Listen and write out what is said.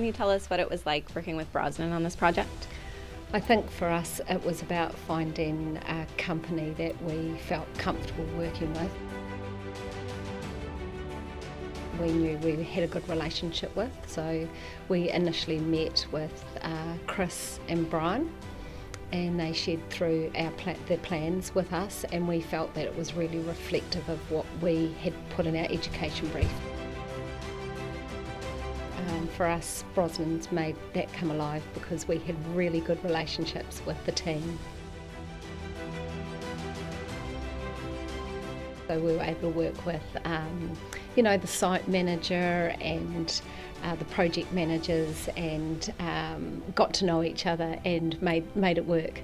Can you tell us what it was like working with Brosnan on this project? I think for us it was about finding a company that we felt comfortable working with. We knew we had a good relationship with, so we initially met with uh, Chris and Brian and they shared through our pla- their plans with us, and we felt that it was really reflective of what we had put in our education brief. Um, for us, Brosnan's made that come alive because we had really good relationships with the team. So we were able to work with, um, you know, the site manager and uh, the project managers, and um, got to know each other and made made it work.